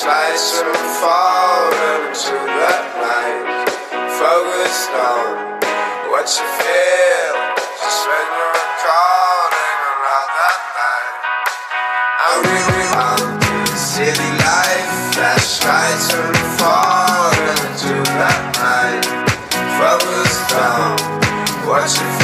slice and fall into the night. Focused on what you feel, just when you're recalling another night. I'm really on city life, flashlights and fall into the night. Focused on what you feel.